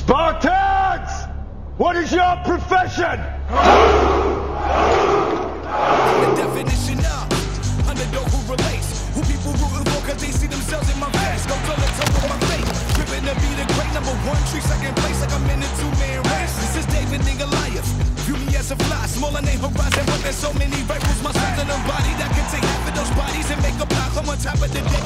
Spartans! What is your profession? The definition of underdog who relates. Who people rooting for cause they see themselves in my with my to be the great number one tree, second place like I'm in a two-man race. This is David and Goliath. View me as a fly, smaller horizon, but there's so many rifles. My in a body that can take half of those bodies and make a pile. I'm on top of the deck,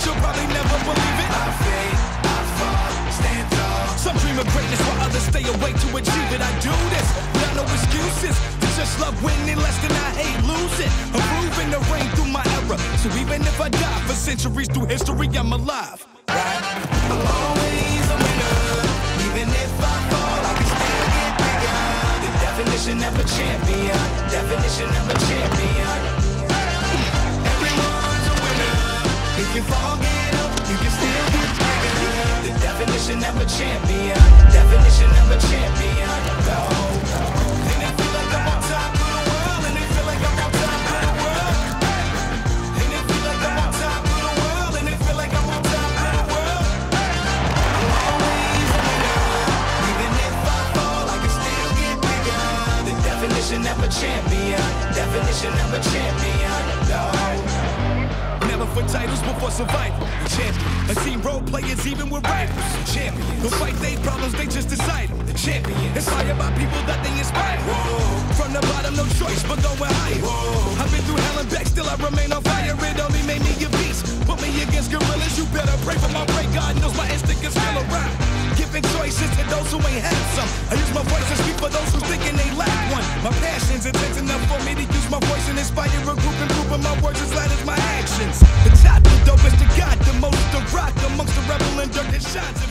that you'll probably never believe it. I fade, I fall, stand tall. Some dream of greatness while others stay awake to achieve it. I do this without no excuses. Just love winning less than I hate losing. I'm proving the rain through my era. So even if I die for centuries through history, I'm alive. Right? I'm always a winner. Even if I fall, I can still get bigger. The definition of a champion. Definition of a champion. Definition of a champion. Definition of a champion. Go. Never for titles, but for survival. Champion. I seen role players even with rivals. Champion. Who fight their problems, they just decide. Champion. Inspired by people that they inspire. Whoa. From the bottom, no choice but going higher. Whoa. I've been through hell and back, still I remain on fire. It only made me a beast. Put me against gorillas, you better pray for my break. God knows my instinct is still around. Giving choices to those who ain't had some. I use my shines.